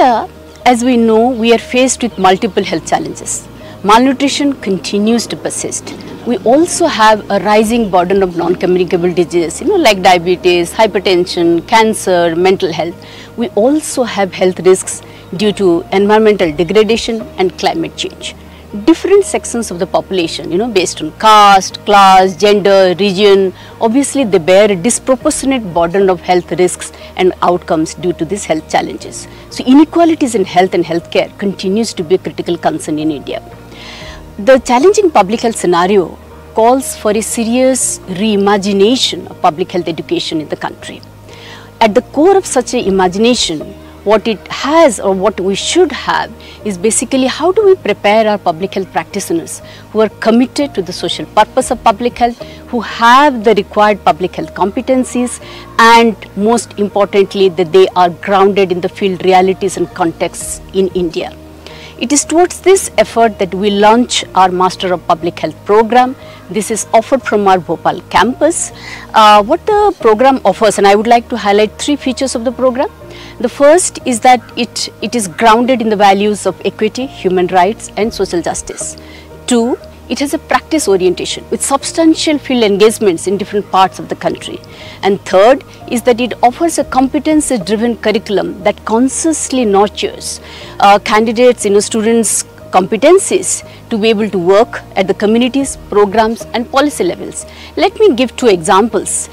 India, as we know, we are faced with multiple health challenges. Malnutrition continues to persist. We also have a rising burden of non-communicable diseases, you know, like diabetes, hypertension, cancer, mental health. We also have health risks due to environmental degradation and climate change different sections of the population, you know, based on caste, class, gender, region, obviously they bear a disproportionate burden of health risks and outcomes due to these health challenges. So inequalities in health and healthcare continues to be a critical concern in India. The challenging public health scenario calls for a serious reimagination of public health education in the country. At the core of such a imagination what it has or what we should have is basically how do we prepare our public health practitioners who are committed to the social purpose of public health, who have the required public health competencies and most importantly that they are grounded in the field realities and contexts in India. It is towards this effort that we launch our Master of Public Health program. This is offered from our Bhopal campus. Uh, what the program offers, and I would like to highlight three features of the program. The first is that it, it is grounded in the values of equity, human rights and social justice. Two, it has a practice orientation with substantial field engagements in different parts of the country. And third is that it offers a competency driven curriculum that consciously nurtures uh, candidates, you know, students competencies to be able to work at the communities, programs and policy levels. Let me give two examples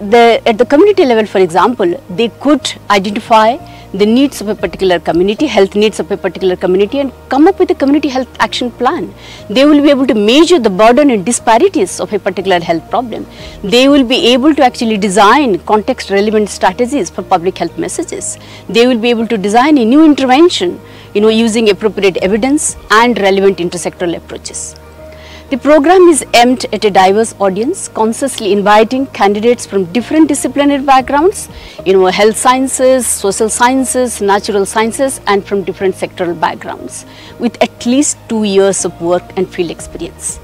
the, at the community level, for example, they could identify the needs of a particular community, health needs of a particular community and come up with a community health action plan. They will be able to measure the burden and disparities of a particular health problem. They will be able to actually design context relevant strategies for public health messages. They will be able to design a new intervention, you know, using appropriate evidence and relevant intersectoral approaches. The program is aimed at a diverse audience, consciously inviting candidates from different disciplinary backgrounds, you know, health sciences, social sciences, natural sciences and from different sectoral backgrounds with at least two years of work and field experience.